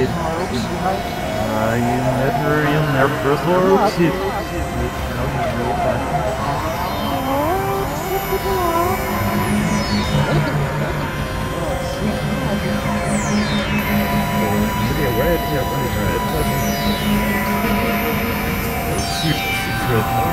it, uh, you never, you never lose it. Yeah, where is it? Where is it? Secret.